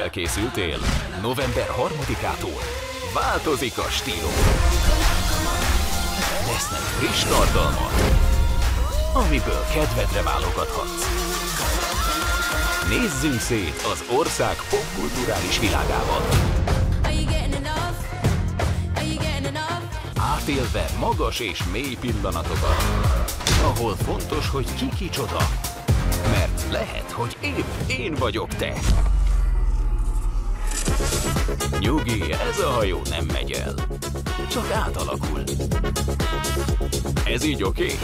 Felkészültél? November 3-ától változik a stílus. Lesznek friss tartalmak, amiből kedvedre válogathatsz. Nézzünk szét az ország popkulturális világában. Átélve magas és mély pillanatokat, ahol fontos, hogy ki kicsoda. Mert lehet, hogy épp én vagyok te. Nyugi, ez a hajó nem megy el. Csak átalakul. Ez így oké? Okay?